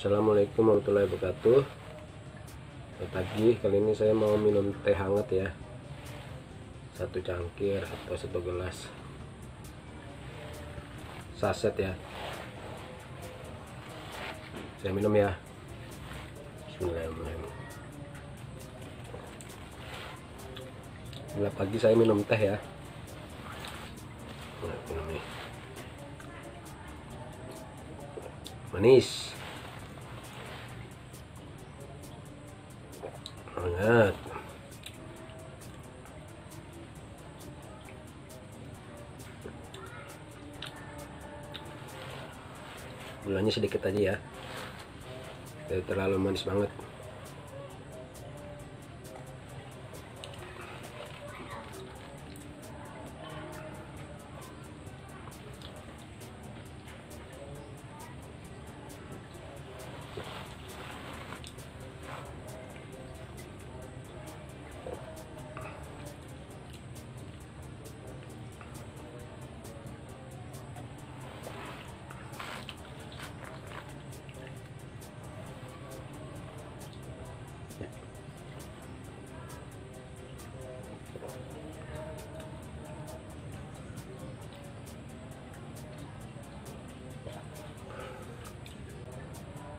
Assalamualaikum warahmatullahi wabarakatuh. Selamat pagi. Kali ini saya mau minum teh hangat ya. Satu cangkir atau satu gelas saset ya. Saya minum ya. Bismillahirrahmanirrahim. Bila pagi saya minum teh ya. Nah, minum nih. Manis hangat gulanya sedikit aja ya. Tidak terlalu manis banget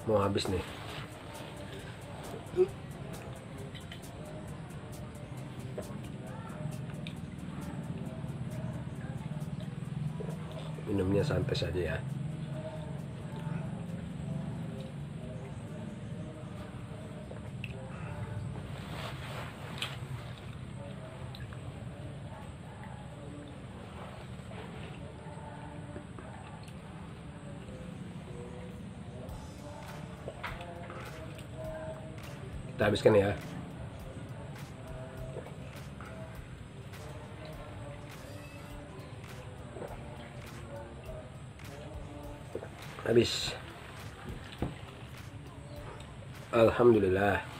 mau habis nih. Minumnya santai saja ya kita habiskan ya. Habis. Alhamdulillah